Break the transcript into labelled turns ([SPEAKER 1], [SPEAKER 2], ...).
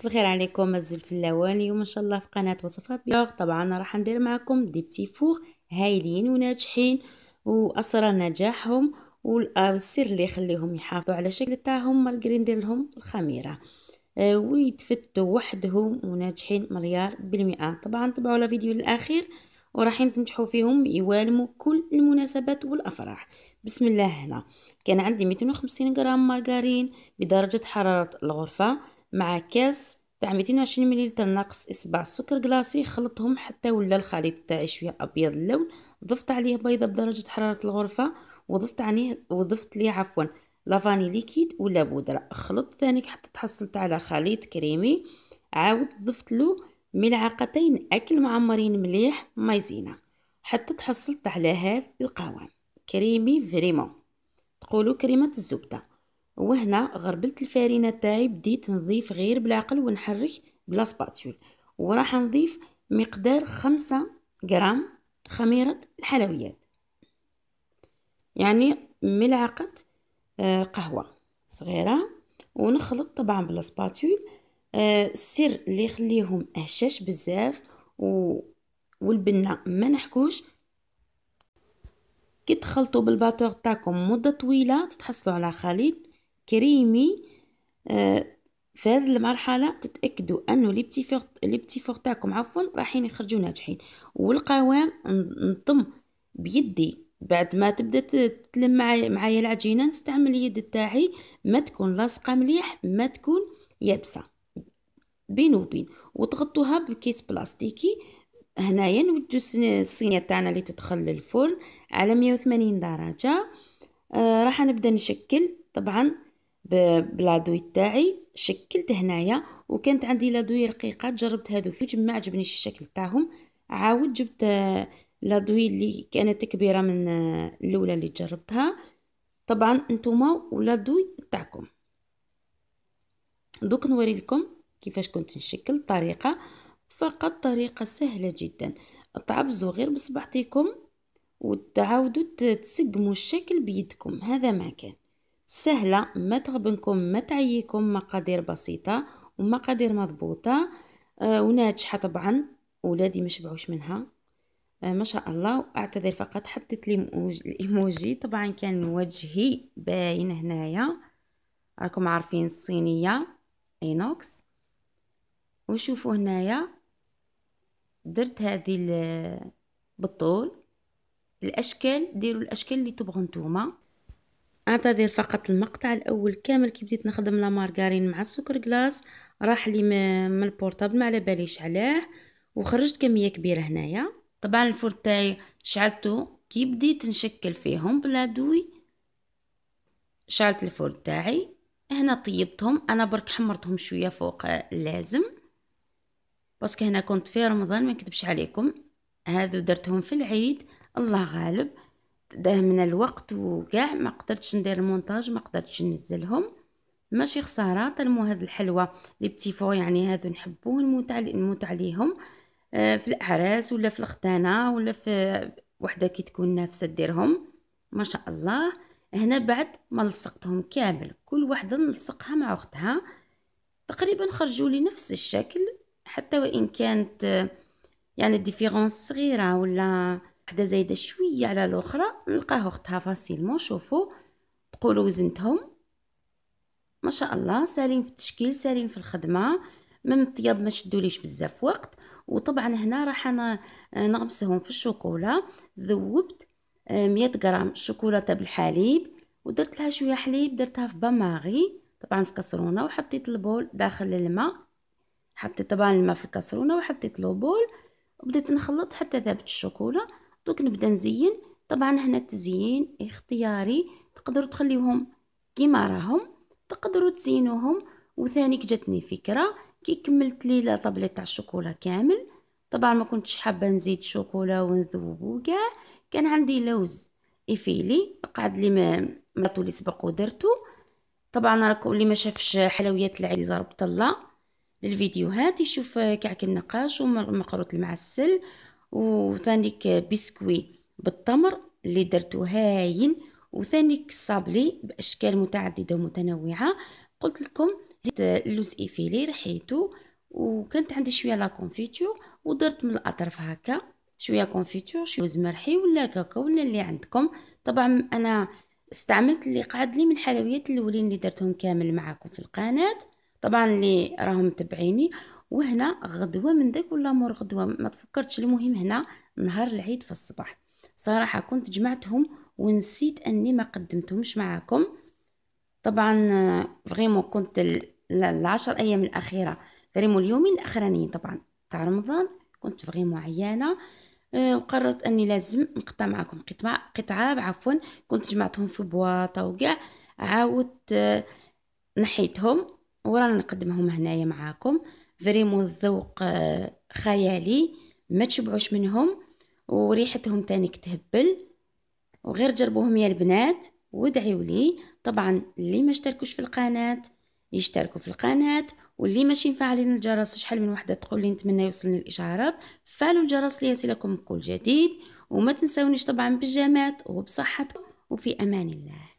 [SPEAKER 1] مساء الخير عليكم اللوان اليوم ان شاء الله في قناة وصفات بيوغ طبعا راح ندير معكم des petits fours هايلين وناجحين واسرار نجاحهم والسر اللي يخليهم يحافظوا على الشكل تاعهم malgré ندير لهم الخميرة. آه، ويتفتوا وحدهم وناجحين مليار بالمئة. طبعا تبعوا الفيديو الاخير وراح تنجحوا فيهم يوالموا كل المناسبات والأفراح. بسم الله هنا. كان عندي 250 غرام مارغرين بدرجة حرارة الغرفة. مع كاس تاع 220 مليلتر ناقص إصبع سكر كلاصي خلطهم حتى ولا الخليط تاعي شوية أبيض اللون ضفت عليه بيضة بدرجة حرارة الغرفة وضفت عليه وضفت ليه عفوا لافاني ليكيد ولا بودرة. خلط ثاني حتى تحصلت على خليط كريمي. عاود ضفت له ملعقتين أكل معمرين مليح مايزينا. حتى تحصلت على هذا القوام. كريمي vraiment. تقولوا كريمة الزبدة. وهنا غربلت الفارينه تاعي بديت نضيف غير بالعقل ونحرك ب la spatule وراح نضيف مقدار خمسة غرام خميرة الحلويات. يعني ملعقة آه، قهوة صغيرة. ونخلط طبعا ب la spatule آه، السر اللي يخليهم هشاش بزاف. و... والبنة ما نحكوش. كي تخلطوا بال batteur تاعكم مدة طويلة تتحصلوا على خليط. كريمي آه، في هذه المرحلة تتأكدوا أنه les petits fours les petits fours تاعكم عفوا رايحين يخرجوا ناجحين. والقوام نطم بيدي بعد ما تبدأ تتلم معايا معايا العجينة نستعمل اليد تاعي ما تكون لاصقة مليح ما تكون يابسة. بين وبين. وتغطوها بكيس بلاستيكي. هنايا نوجو الصينية تاعنا اللي تدخل للفرن على 180 درجة. آه راح نبدأ نشكل. طبعا بلادوي تاعي شكلت هنايا وكانت عندي لادوي رقيقة جربت هذو فيج ما عجبنيش الشكل تاعهم. عاود جبت لادوي اللي كانت كبيرة من الأولى اللي جربتها. طبعا نتوما ولادوي تاعكم. دوك نوري لكم كيفاش كنت نشكل الطريقة. فقط طريقة سهلة جدا. تعبزوا غير بصبعتكم وتعاودوا تسقموا الشكل بيدكم. هذا ما كان. سهلة ما تغبنكم ما تعييكم مقادير بسيطة ومقادير مضبوطة آه وناجحة طبعا ولادي مشبعوش منها آه ما شاء الله. اعتذر فقط حطيت لي الإيموجي. طبعا كان وجهي باين هنايا. راكم عارفين الصينية inox. وشوفوا هنايا درت هذه بالطول. الأشكال ديروا الأشكال اللي تبغوا نتوما. أعتذر فقط المقطع الأول كامل. كي بديت نخدم la margarine مع السكر كلاص راح لي من ال portable ما على باليش علاه وخرجت كمية كبيرة هنايا. طبعا ال four تاعي شعلته كي بديت نشكل فيهم ب la douille. شعلت ال four تاعي هنا طيبتهم. أنا برك حمرتهم شوية فوق اللازم parce que هنا كنت في رمضان ما نكذبش عليكم. هذو درتهم في العيد. الله غالب. ده من الوقت وكاع ما قدرتش ندير المونتاج ما قدرتش ننزلهم. ماشي خسارة طالما هاد الحلوة les petits fours يعني هادو نحبوه نموت نموت عليهم. آه، في الأعراس ولا في الختانه ولا في وحدة كي تكون نافسه ديرهم. ما شاء الله. هنا بعد ما لصقتهم كامل كل وحدة نلصقها مع أختها. تقريبا خرجوا لي نفس الشكل حتى وإن كانت يعني différence صغيرة ولا وحده زايدة شوية على الأخرى نلقاه اختها facilement شوفوا تقولوا وزنتهم. ما شاء الله سالين في التشكيل سالين في الخدمة. من الطياب ما شدوليش بزاف وقت. وطبعا هنا راح أنا نغمسهم في الشوكولا. ذوبت 100 غرام شوكولاتة بالحليب. ودرت لها شوية حليب درتها في باماغي طبعا في كسرونة وحطيت البول داخل الماء. حطيت طبعا الماء في الكسرونة وحطيت له بول وبديت نخلط حتى ذابت الشوكولا. دوك نبدا نزين. طبعا هنا التزيين اختياري. تقدروا تخليوهم كيما راهم. تقدروا تزينوهم. وثاني جاتني فكرة كي كملت لي la tablette تاع الشوكولا كامل. طبعا ما كنتش حابة نزيد شوكولا ونذوبو كاع كان عندي لوز effilé قعد لي ما لي سبق ودرتو طبعا راكم اللي ما شافش حلويات العيد ضربت الله للفيديوهات يشوف كعك النقاش ومقروط المعسل وثانيك بسكوي بالتمر اللي درتو هاين وثانيك الصابلي بأشكال متعددة ومتنوعة. قلت لكم زدت اللوز effilé رحيتو وكانت عندي شوية la confiture ودرت من الأطراف هكا. شوية confiture شوية مرحي ولا كاوكاو ولا اللي عندكم. طبعا أنا استعملت اللي قعد لي من الحلويات الأولين اللي درتهم كامل معاكم في القناة. طبعا اللي راهم متبعيني. وهنا غدوة من داك ولا مور غدوة؟ ما تفكرتش المهم هنا نهار العيد في الصباح. صراحة كنت جمعتهم ونسيت أني ما قدمتهمش معاكم. طبعا vraiment كنت العشر أيام الأخيرة. vraiment اليومين الأخرانيين طبعا. تاع رمضان كنت vraiment عيانة. آه، وقررت أني لازم نقطع معكم قطعه قطعة عفوا. كنت جمعتهم في بواطة وكاع. عاودت آه، نحيتهم. ورانا نقدمهم هنايا معاكم. vraiment الذوق آه، خيالي. ما تشبعوش منهم وريحتهم تاني كتهبل. وغير جربوهم يا البنات وادعيوا لي. طبعا اللي ما اشتركوش في القناة يشتركوا في القناة واللي ماشي مفعلين الجرس شحال من وحدة تقول لي نتمنى يوصلني الإشعارات؟ فعلوا الجرس ليصلكم كل جديد. وما تنسونيش طبعا بالجامات وبصحتكم وفي أمان الله.